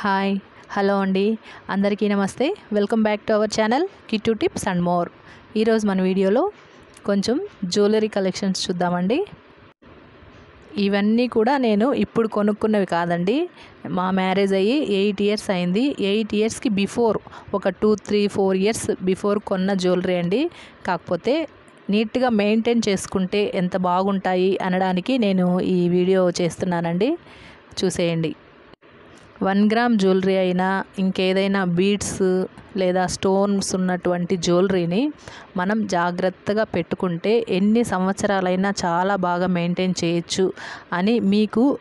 Hi hello అండి. అందరికీ namaste. Welcome back to our channel Kittu tips and more. ఈరోజు మన వీడియోలో కొంచెం జ్యువెలరీ కలెక్షన్స్ చూద్దామండి. ఇవన్నీ కూడా నేను ఇప్పుడు కొనుక్కున్నవి కాదండి. మా మ్యారేజ్ అయ్యి ఎయిట్ ఇయర్స్ అయింది. ఎయిట్ ఇయర్స్కి బిఫోర్ ఒక two three four years before కొన్న జ్యువెలరీ అండి. కాకపోతే నీట్గా మెయింటైన్ చేసుకుంటే ఎంత బాగుంటాయి అనడానికి నేను ఈ వీడియో చేస్తున్నానండి. చూసేయండి. వన్ గ్రామ్ జ్యువెలరీ అయినా ఇంకేదైనా బీడ్స్ లేదా స్టోన్స్ ఉన్నటువంటి జ్యువెలరీని మనం జాగ్రత్తగా పెట్టుకుంటే ఎన్ని సంవత్సరాలైనా చాలా బాగా మెయింటైన్ చేయొచ్చు అని మీకు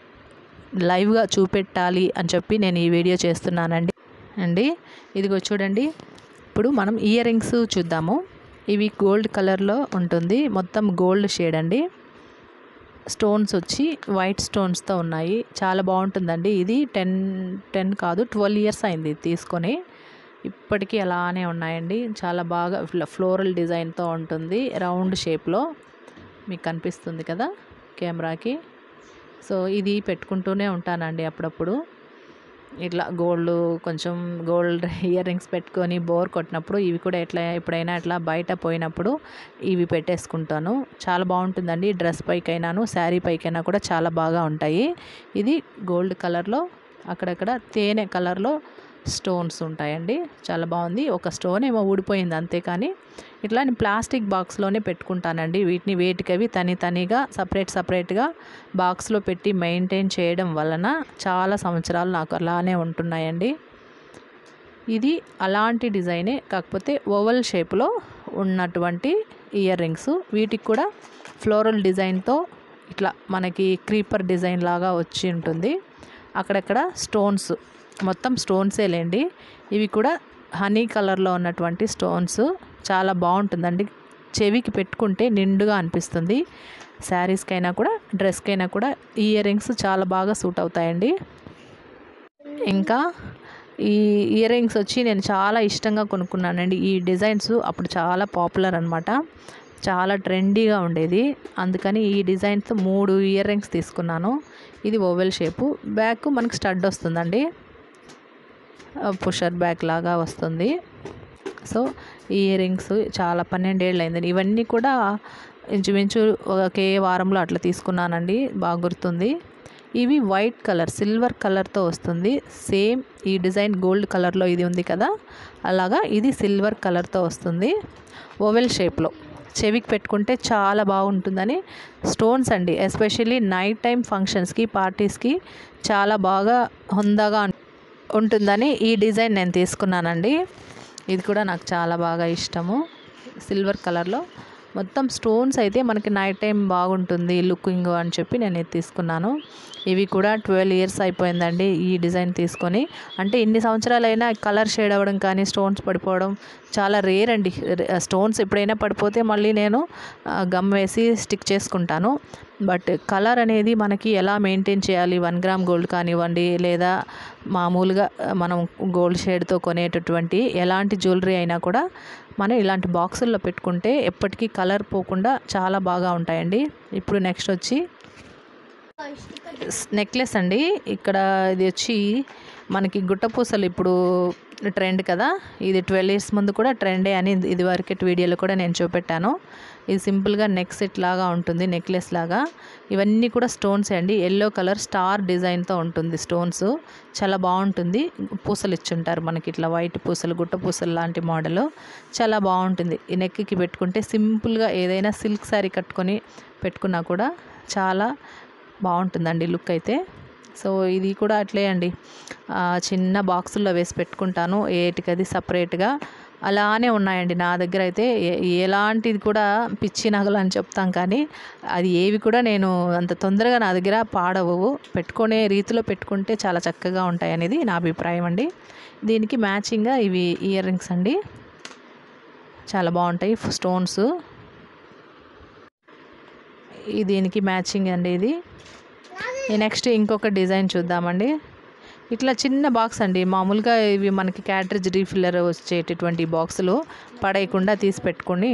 లైవ్గా చూపెట్టాలి అని చెప్పి నేను ఈ వీడియో చేస్తున్నానండి. అండి ఇదిగో చూడండి. ఇప్పుడు మనం ఇయర్ రింగ్స్ చూద్దాము. ఇవి గోల్డ్ కలర్లో ఉంటుంది. మొత్తం గోల్డ్ షేడ్ అండి. స్టోన్స్ వచ్చి వైట్ స్టోన్స్తో ఉన్నాయి. చాలా బాగుంటుందండి. ఇది టెన్ టెన్ కాదు ట్వెల్వ్ ఇయర్స్ అయింది తీసుకొని. ఇప్పటికీ అలానే ఉన్నాయండి. చాలా బాగా ఫ్లోరల్ డిజైన్తో ఉంటుంది. రౌండ్ షేప్లో మీకు కనిపిస్తుంది కదా కెమెరాకి. సో ఇది పెట్టుకుంటూనే ఉంటానండి అప్పుడప్పుడు. ఇట్లా గోల్డ్ కొంచెం గోల్డ్ ఇయర్ రింగ్స్ పెట్టుకొని బోర్ కొట్టినప్పుడు ఇవి కూడా ఎట్లా ఎప్పుడైనా అట్లా బయట పోయినప్పుడు ఇవి పెట్టేసుకుంటాను. చాలా బాగుంటుందండి. డ్రెస్ పైకైనాను శారీ పైకైనా కూడా చాలా బాగా ఉంటాయి. ఇది గోల్డ్ కలర్లో అక్కడక్కడ తేనె కలర్లో స్టోన్స్ ఉంటాయండి. చాలా బాగుంది. ఒక స్టోన్ ఏమో ఊడిపోయింది అంతే కానీ ఇట్లా నేను ప్లాస్టిక్ బాక్స్లోనే పెట్టుకుంటానండి. వీటిని వేటికవి తని తనిగా సపరేట్ సపరేట్గా బాక్స్లో పెట్టి మెయింటైన్ చేయడం వలన చాలా సంవత్సరాలు నాకు అలానే ఉంటున్నాయండి. ఇది అలాంటి డిజైనే కాకపోతే ఓవల్ షేప్లో ఉన్నటువంటి ఇయర్ రింగ్స్. వీటికి కూడా ఫ్లోరల్ డిజైన్తో ఇట్లా మనకి క్రీపర్ డిజైన్ లాగా వచ్చి ఉంటుంది. అక్కడక్కడ స్టోన్స్ మొత్తం స్టోన్సే లేండి. ఇవి కూడా హనీ కలర్లో ఉన్నటువంటి స్టోన్స్. చాలా బాగుంటుందండి. చెవికి పెట్టుకుంటే నిండుగా అనిపిస్తుంది. శారీస్కైనా కూడా డ్రెస్కైనా కూడా ఈ ఇయర్ రింగ్స్ చాలా బాగా సూట్ అవుతాయండి. ఇంకా ఈ ఇయర్ రింగ్స్ వచ్చి నేను చాలా ఇష్టంగా కొనుక్కున్నానండి. ఈ డిజైన్స్ అప్పుడు చాలా పాపులర్ అనమాట చాలా ట్రెండీగా ఉండేది. అందుకని ఈ డిజైన్స్ మూడు ఇయర్ రింగ్స్ తీసుకున్నాను. ఇది ఓవెల్ షేపు. బ్యాక్ మనకి స్టడ్ వస్తుందండి. పుషర్ బ్యాగ్ లాగా వస్తుంది. సో ఈ ఇయర్ రింగ్స్ చాలా పన్నెండేళ్ళు అయింది ఇవన్నీ కూడా ఇంచుమించు ఒకే వారంలో అట్లా తీసుకున్నానండి. బాగా గుర్తుంది. ఇవి వైట్ కలర్ సిల్వర్ కలర్తో వస్తుంది. సేమ్ ఈ డిజైన్ గోల్డ్ కలర్లో ఇది ఉంది కదా? అలాగా ఇది సిల్వర్ కలర్తో వస్తుంది. ఓవెల్ షేప్లో. చెవికి పెట్టుకుంటే చాలా బాగుంటుందని స్టోన్స్ అండి. ఎస్పెషల్లీ నైట్ టైం ఫంక్షన్స్కి పార్టీస్కి చాలా బాగా హుందాగా ఉంటుందని ఈ డిజైన్ నేను తీసుకున్నానండి. ఇది కూడా నాకు చాలా బాగా ఇష్టము. సిల్వర్ కలర్లో. మొత్తం స్టోన్స్ అయితే మనకి నైట్ టైం బాగుంటుంది లుకింగ్ అని చెప్పి నేను ఇది తీసుకున్నాను. ఇవి కూడా ట్వెల్వ్ ఇయర్స్ అయిపోయిందండి ఈ డిజైన్ తీసుకొని. అంటే ఇన్ని సంవత్సరాలైనా కలర్ షేడ్ అవ్వడం కానీ స్టోన్స్ పడిపోవడం చాలా రేర్ అండి. స్టోన్స్ ఎప్పుడైనా పడిపోతే మళ్ళీ నేను గమ్ వేసి స్టిక్ చేసుకుంటాను. బట్ కలర్ అనేది మనకి ఎలా మెయింటైన్ చేయాలి? వన్ గ్రామ్ గోల్డ్ కానివ్వండి లేదా మామూలుగా మనం గోల్డ్ షేడ్తో కొనేటటువంటి ఎలాంటి జ్యువెలరీ అయినా కూడా మనం ఇలాంటి బాక్సుల్లో పెట్టుకుంటే ఎప్పటికీ కలర్ పోకుండా చాలా బాగా ఉంటాయండి. ఇప్పుడు నెక్స్ట్ వచ్చి నెక్లెస్ అండి. ఇక్కడ ఇది వచ్చి మనకి గుట్టపూసలు ఇప్పుడు ట్రెండ్ కదా? ఇది ట్వెల్వ్ ఇయర్స్ ముందు కూడా ట్రెండే అని ఇది వరకటి వీడియోలో కూడా నేను చూపెట్టాను. ఇది సింపుల్గా నెక్ సెట్ లాగా ఉంటుంది నెక్లెస్ లాగా. ఇవన్నీ కూడా స్టోన్స్ అండి. ఎల్లో కలర్ స్టార్ డిజైన్తో ఉంటుంది స్టోన్స్. చాలా బాగుంటుంది. పూసలు ఇచ్చుంటారు మనకి ఇట్లా వైట్ పూసలు గుట్ట పూసలు లాంటి మోడల్. చాలా బాగుంటుంది. ఈ నెక్కి పెట్టుకుంటే సింపుల్గా ఏదైనా సిల్క్ శారీ కట్టుకొని పెట్టుకున్నా కూడా చాలా బాగుంటుందండి లుక్ అయితే. సో ఇది కూడా అట్లే అండి. చిన్న బాక్సుల్లో వేసి పెట్టుకుంటాను. ఏటికది సపరేట్గా. అలానే ఉన్నాయండి నా దగ్గర అయితే. ఏ- ఎలాంటిది కూడా పిచ్చి నగలు అని చెప్తాం కానీ అది ఏవి కూడా నేను అంత తొందరగా నా దగ్గర పాడవవు. పెట్టుకునే రీతిలో పెట్టుకుంటే చాలా చక్కగా ఉంటాయి అనేది నా అభిప్రాయం అండి. దీనికి మ్యాచింగ్గా ఇవి ఇయర్ రింగ్స్ అండి. చాలా బాగుంటాయి స్టోన్స్. ఈ దీనికి మ్యాచింగ్ అండి ఇది. నెక్స్ట్ ఇంకొక డిజైన్ చూద్దామండి. ఇట్లా చిన్న బాక్స్ అండి. మామూలుగా ఇవి మనకి క్యాటరేజ్ రీఫిల్లర్ వచ్చేటటువంటి బాక్సులు పడేయకుండా తీసి పెట్టుకొని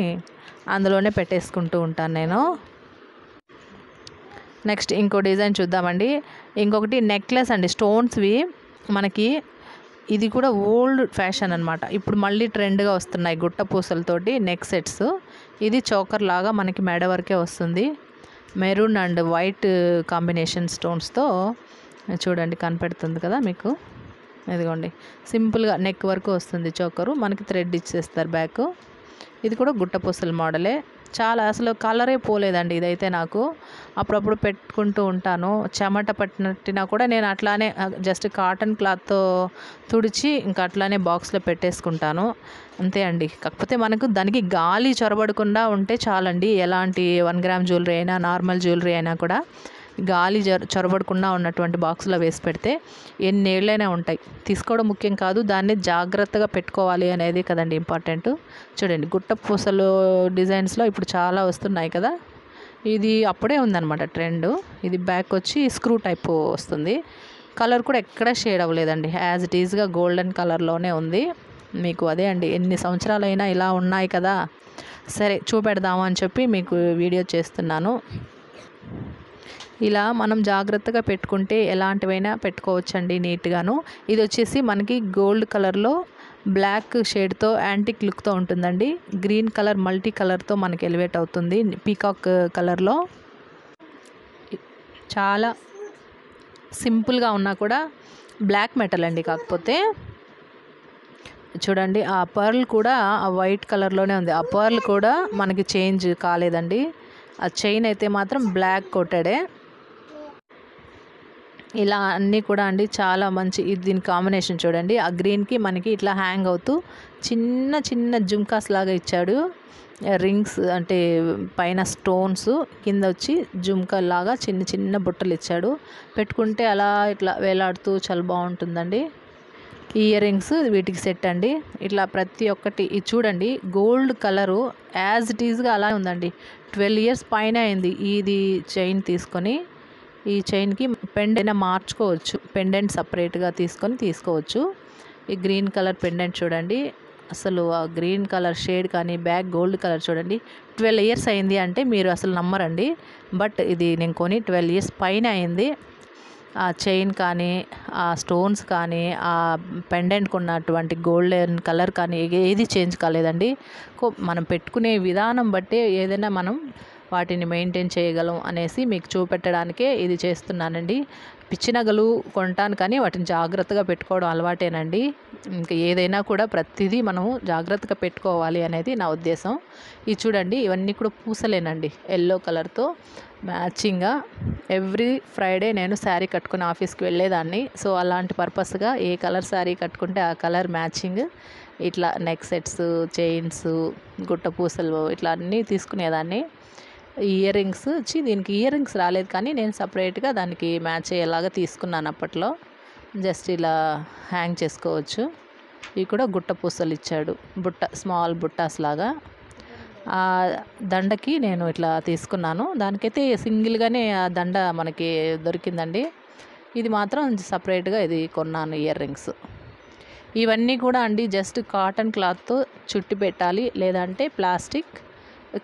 అందులోనే పెట్టేసుకుంటూ ఉంటాను నేను. నెక్స్ట్ ఇంకో డిజైన్ చూద్దామండి. ఇంకొకటి నెక్లెస్ అండి. స్టోన్స్వి మనకి ఇది కూడా ఓల్డ్ ఫ్యాషన్ అనమాట ఇప్పుడు మళ్ళీ ట్రెండ్గా వస్తున్నాయి గుట్ట పూసలతోటి నెక్ సెట్స్ ఇది చోకర్ లాగా మనకి మెడ వరకే వస్తుంది. మెరూన్ అండ్ వైట్ కాంబినేషన్ స్టోన్స్తో చూడండి కనపెడుతుంది కదా మీకు? ఇదిగోండి సింపుల్గా నెక్ వరకు వస్తుంది చోకరు. మనకి థ్రెడ్ ఇచ్చేస్తారు బ్యాక్. ఇది కూడా గుట్టపూసల మోడలే. చాలా అసలు కలరే పోలేదండి ఇదైతే నాకు. అప్పుడప్పుడు పెట్టుకుంటూ ఉంటాను. చెమట పట్టినట్టినా కూడా నేను అట్లానే జస్ట్ కాటన్ క్లాత్తో తుడిచి ఇంకా అట్లానే బాక్స్లో పెట్టేసుకుంటాను. అంతే అండి. కాకపోతే మనకు దానికి గాలి చొరబడకుండా ఉంటే చాలండి. ఎలాంటి వన్ గ్రామ్ జ్యువెలరీ అయినా నార్మల్ జ్యువెలరీ అయినా కూడా గాలి జర చొరబడకుండా ఉన్నటువంటి బాక్స్లో వేసి పెడితే ఎన్నేళ్ళైనా ఉంటాయి. తీసుకోవడం ముఖ్యం కాదు దాన్ని జాగ్రత్తగా పెట్టుకోవాలి అనేది కదండి ఇంపార్టెంట్. చూడండి గుట్ట పూసలు డిజైన్స్లో ఇప్పుడు చాలా వస్తున్నాయి కదా. ఇది అప్పుడే ఉందన్నమాట ట్రెండ్. ఇది బ్యాక్ వచ్చి స్క్రూ టైప్ వస్తుంది. కలర్ కూడా ఎక్కడ షేడ్ అవ్వలేదండి. యాజ్ ఇట్ ఈజ్గా గోల్డెన్ కలర్లోనే ఉంది. మీకు అదే అండి ఎన్ని సంవత్సరాలైనా ఇలా ఉన్నాయి కదా. సరే చూపెడదాము అని చెప్పి మీకు వీడియో చేస్తున్నాను. ఇలా మనం జాగ్రత్తగా పెట్టుకుంటే ఎలాంటివైనా పెట్టుకోవచ్చండి నీట్గాను. ఇది వచ్చేసి మనకి గోల్డ్ కలర్లో బ్లాక్ షేడ్తో యాంటిక్ లుక్తో ఉంటుందండి. గ్రీన్ కలర్ మల్టీ కలర్తో మనకి ఎలివేట్ అవుతుంది పీకాక్ కలర్లో. చాలా సింపుల్గా ఉన్నా కూడా బ్లాక్ మెటల్ అండి కాకపోతే. చూడండి ఆ పర్ల్ కూడా ఆ వైట్ కలర్లోనే ఉంది. ఆ పర్ల్ కూడా మనకి చేంజ్ కాలేదండి. ఆ చైన్ అయితే మాత్రం బ్లాక్ కొట్టాడే. ఇలా అన్నీ కూడా అండి చాలా మంచి దీని కాంబినేషన్ చూడండి. ఆ గ్రీన్కి మనకి ఇట్లా హ్యాంగ్ అవుతూ చిన్న చిన్న జుమ్కాస్ లాగా ఇచ్చాడు. రింగ్స్ అంటే పైన స్టోన్స్ కింద వచ్చి జుమ్కా లాగా చిన్న చిన్న బుట్టలు ఇచ్చాడు. పెట్టుకుంటే అలా ఇట్లా వేలాడుతూ చాలా బాగుంటుందండి. ఇయర్ రింగ్స్ వీటికి సెట్ అండి. ఇట్లా ప్రతి ఒక్కటి ఇది చూడండి. గోల్డ్ కలరు యాజ్ ఇట్ ఈజ్గా అలా ఉందండి. ట్వెల్వ్ ఇయర్స్ పైన అయింది. ఇది చైన్ తీసుకొని ఈ చైన్కి పెండెంట్ మార్చుకోవచ్చు. పెండెంట్ సపరేట్గా తీసుకొని తీసుకోవచ్చు. ఈ గ్రీన్ కలర్ పెండెంట్ చూడండి. అసలు ఆ గ్రీన్ కలర్ షేడ్ కానీ బ్యాక్ గోల్డ్ కలర్ చూడండి. ట్వెల్వ్ ఇయర్స్ అయింది అంటే మీరు అసలు నమ్మరండి. బట్ ఇది నేను కొని ట్వెల్వ్ ఇయర్స్ పైన అయింది. ఆ చైన్ కానీ ఆ స్టోన్స్ కానీ ఆ పెండెంట్కి ఉన్నటువంటి గోల్డెన్ కలర్ కానీ ఏది చేంజ్ కాలేదండి. కో- మనం పెట్టుకునే విధానం బట్టే ఏదైనా మనం వాటిని మెయింటైన్ చేయగలం అనేసి మీకు చూపెట్టడానికే ఇది చేస్తున్నానండి. పిచ్చినగలు కొంటాను కానీ వాటిని జాగ్రత్తగా పెట్టుకోవడం అలవాటేనండి. ఇంకా ఏదైనా కూడా ప్రతిదీ మనము జాగ్రత్తగా పెట్టుకోవాలి అనేది నా ఉద్దేశం. ఇది చూడండి ఇవన్నీ కూడా పూసలేనండి. ఎల్లో కలర్తో మ్యాచింగ్గా ఎవ్రీ ఫ్రైడే నేను శారీ కట్టుకుని ఆఫీస్కి వెళ్ళేదాన్ని. సో అలాంటి పర్పస్గా ఏ కలర్ శారీ కట్టుకుంటే ఆ కలర్ మ్యాచింగ్ ఇట్లా నెక్ సెట్స్ చైన్స్ గుట్ట పూసలు ఇట్లా అన్నీ తీసుకునేదాన్ని. ఇయర్ రింగ్స్ వచ్చి దీనికి ఇయర్ రింగ్స్ రాలేదు కానీ నేను సపరేట్గా దానికి మ్యాచ్ అయ్యేలాగా తీసుకున్నాను అప్పట్లో. జస్ట్ ఇలా హ్యాంగ్ చేసుకోవచ్చు. ఇవి కూడా గుట్ట పూసలు ఇచ్చాడు. బుట్ట స్మాల్ బుట్టాస్ లాగా. ఆ దండకి నేను ఇట్లా తీసుకున్నాను. దానికైతే సింగిల్గానే ఆ దండ మనకి దొరికిందండి. ఇది మాత్రం సపరేట్గా ఇది కొన్నాను ఇయర్ రింగ్స్ ఇవన్నీ కూడా అండి జస్ట్ కాటన్ క్లాత్తో చుట్టి పెట్టాలి. లేదంటే ప్లాస్టిక్.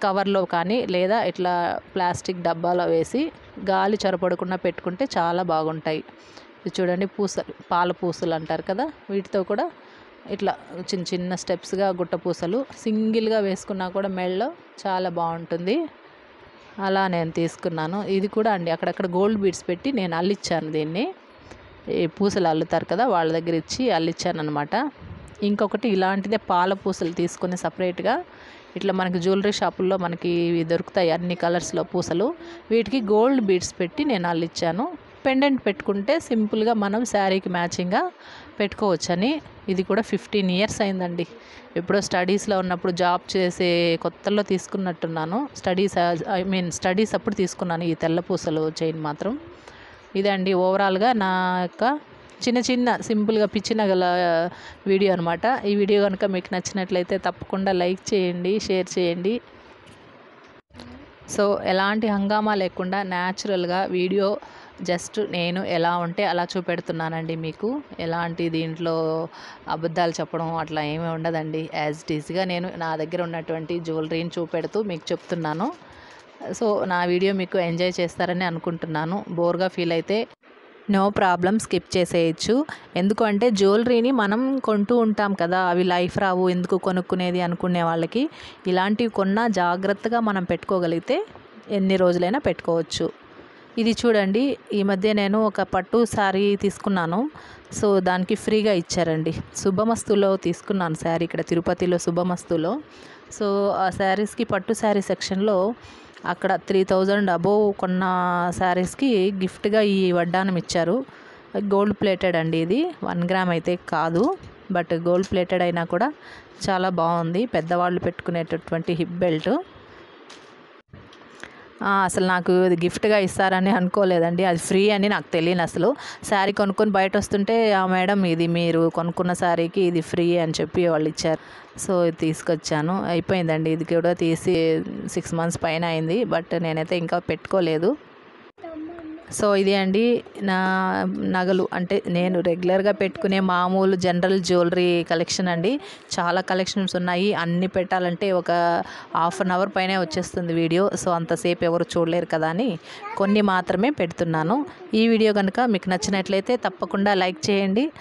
కవర్లో కానీ లేదా ఇట్లా ప్లాస్టిక్ డబ్బాలో వేసి గాలి చొరపడకుండా పెట్టుకుంటే చాలా బాగుంటాయి. ఇది చూడండి పూసలు పాల పూసలు అంటారు కదా వీటితో కూడా ఇట్లా చిన్న చిన్న స్టెప్స్గా గుట్ట పూసలు సింగిల్గా వేసుకున్నా కూడా మెడలో చాలా బాగుంటుంది. అలా నేను తీసుకున్నాను. ఇది కూడా అండి అక్కడక్కడ గోల్డ్ బీడ్స్ పెట్టి నేను అల్లిచ్చాను దీన్ని. ఈ పూసలు అల్లుతారు కదా వాళ్ళ దగ్గర ఇచ్చి అల్లిచ్చాను అనమాట ఇంకొకటి ఇలాంటిదే పాల పూసలు తీసుకొని సపరేట్గా ఇట్లా మనకి జ్యువెలరీ షాపుల్లో మనకి ఇవి దొరుకుతాయి అన్ని కలర్స్లో పూసలు. వీటికి గోల్డ్ బీడ్స్ పెట్టి నేను అల్లిచ్చాను పెండెంట్ పెట్టుకుంటే సింపుల్గా మనం శారీకి మ్యాచింగ్గా పెట్టుకోవచ్చని. ఇది కూడా ఫిఫ్టీన్ ఇయర్స్ అయిందండి. ఎప్పుడో స్టడీస్లో ఉన్నప్పుడు జాబ్ చేసే కొత్తలో తీసుకున్నట్టున్నాను. స్టడీస్ ఐ మీన్ స్టడీస్ అప్పుడు తీసుకున్నాను ఈ తెల్ల పూసలు చైన్ మాత్రం. ఇదండి ఓవరాల్గా నా యొక్క చిన్న చిన్న సింపుల్గా పిచ్చిన గల వీడియో అనమాట ఈ వీడియో కనుక మీకు నచ్చినట్లయితే తప్పకుండా లైక్ చేయండి షేర్ చేయండి. సో ఎలాంటి హంగామా లేకుండా న్యాచురల్గా వీడియో జస్ట్ నేను ఎలా ఉంటే అలా చూపెడుతున్నానండి మీకు. ఎలాంటి దీంట్లో అబద్ధాలు చెప్పడం అట్లా ఏమీ ఉండదండి. యాజ్ ఇట్ ఈస్గా నేను నా దగ్గర ఉన్నటువంటి జ్యువెలరీని చూపెడుతూ మీకు చెప్తున్నాను. సో నా వీడియో మీకు ఎంజాయ్ చేస్తారని అనుకుంటున్నాను. బోర్గా ఫీల్ అయితే నో ప్రాబ్లం స్కిప్ చేసేయచ్చు. ఎందుకంటే జ్యువెలరీని మనం కొంటూ ఉంటాం కదా అవి లైఫ్ రావు ఎందుకు కొనుక్కునేది అనుకునే వాళ్ళకి. ఇలాంటివి కొన్నా జాగ్రత్తగా మనం పెట్టుకోగలిగితే ఎన్ని రోజులైనా పెట్టుకోవచ్చు. ఇది చూడండి ఈ మధ్య నేను ఒక పట్టు శారీ తీసుకున్నాను. సో దానికి ఫ్రీగా ఇచ్చారండి. శుభమస్తులో తీసుకున్నాను శారీ ఇక్కడ తిరుపతిలో శుభమస్తులో. సో ఆ శారీస్కి పట్టు శారీ సెక్షన్లో అక్కడ త్రీ థౌజండ్ అబోవ్ కొన్న శారీస్కి గిఫ్ట్గా ఈ వడ్డానం ఇచ్చారు. గోల్డ్ ప్లేటెడ్ అండి ఇది. వన్ గ్రామ్ అయితే కాదు. బట్ గోల్డ్ ప్లేటెడ్ అయినా కూడా చాలా బాగుంది. పెద్దవాళ్ళు పెట్టుకునేటటువంటి హిప్ బెల్ట్. అసలు నాకు ఇది గిఫ్ట్గా ఇస్తారని అనుకోలేదండి. అది ఫ్రీ అని నాకు తెలియను అసలు. శారీ కొనుక్కొని బయట వస్తుంటే ఆ మేడం ఇది మీరు కొనుక్కున్న శారీకి ఇది ఫ్రీ అని చెప్పి వాళ్ళు ఇచ్చారు. సో ఇది తీసుకొచ్చాను. అయిపోయిందండి. ఇది కూడా తీసి సిక్స్ మంత్స్ పైన అయింది. బట్ నేనైతే ఇంకా పెట్టుకోలేదు. సో ఇది అండి నా నగలు. అంటే నేను రెగ్యులర్గా పెట్టుకునే మామూలు జనరల్ జ్యువెలరీ కలెక్షన్ అండి. చాలా కలెక్షన్స్ ఉన్నాయి. అన్ని పెట్టాలంటే ఒక హాఫ్ అన్ అవర్ పైనే వచ్చేస్తుంది వీడియో. సో అంతసేపు ఎవరు చూడలేరు కదా అని కొన్ని మాత్రమే పెడుతున్నాను. ఈ వీడియో కనుక మీకు నచ్చినట్లయితే తప్పకుండా లైక్ చేయండి.